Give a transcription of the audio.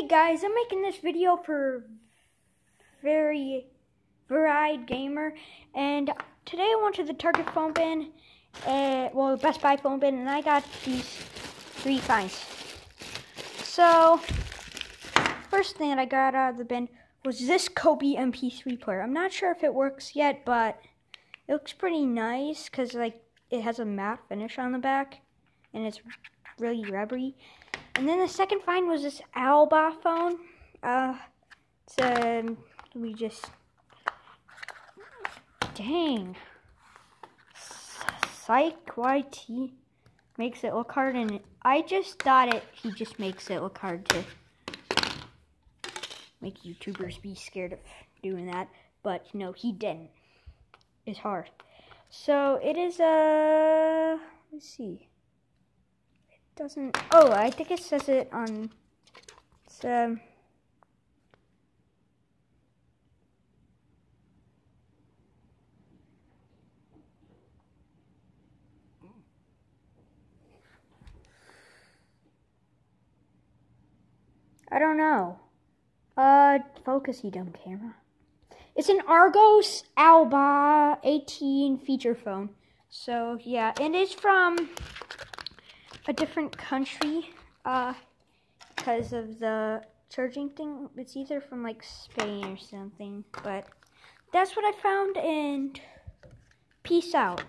Hey guys, I'm making this video for very varied gamer, and today I went to the Target phone bin, uh, well the Best Buy phone bin, and I got these three finds. So, first thing that I got out of the bin was this Coby MP3 player. I'm not sure if it works yet, but it looks pretty nice because like it has a matte finish on the back, and it's really rubbery. And then the second find was this Alba phone. Uh, it's um, we just dang Psych YT makes it look hard, and I just thought it. He just makes it look hard to make YouTubers be scared of doing that, but no, he didn't. It's hard. So it is a. Uh, let's see doesn't. Oh, I think it says it on. It's um. I don't know. Uh, focus, you dumb camera. It's an Argos Alba 18 feature phone. So, yeah, and it's from a different country uh, because of the charging thing. It's either from like Spain or something, but that's what I found, and peace out.